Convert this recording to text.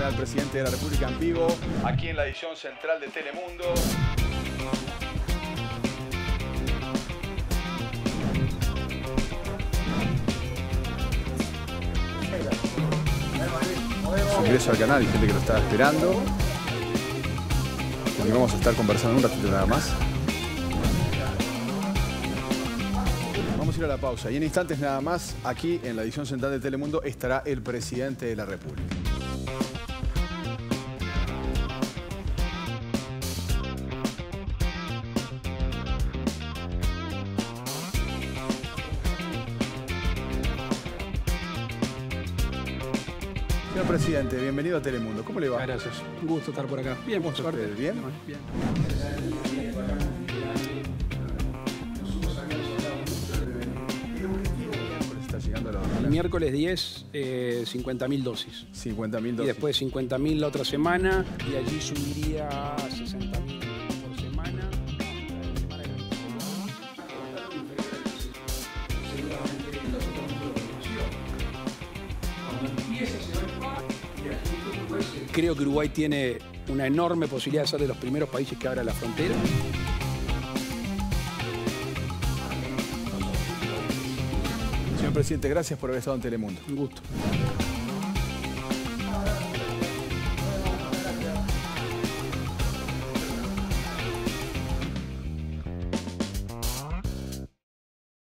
al presidente de la República en vivo, aquí en la edición central de Telemundo. Su ingreso al canal y gente que lo estaba esperando. Porque vamos a estar conversando un ratito nada más. Vamos a ir a la pausa y en instantes nada más, aquí en la edición central de Telemundo estará el presidente de la República. Señor presidente, bienvenido a Telemundo. ¿Cómo le va? Gracias. Un gusto estar por acá. Bien, por suerte. ¿Bien? Bien. Miércoles 10, eh, 50.000 dosis. 50 mil Y dosis. después 50.000 la otra semana. Y allí subiría a 60.000 por semana. Creo que Uruguay tiene una enorme posibilidad de ser de los primeros países que abra la frontera. Presidente, gracias por haber estado en Telemundo. Un gusto.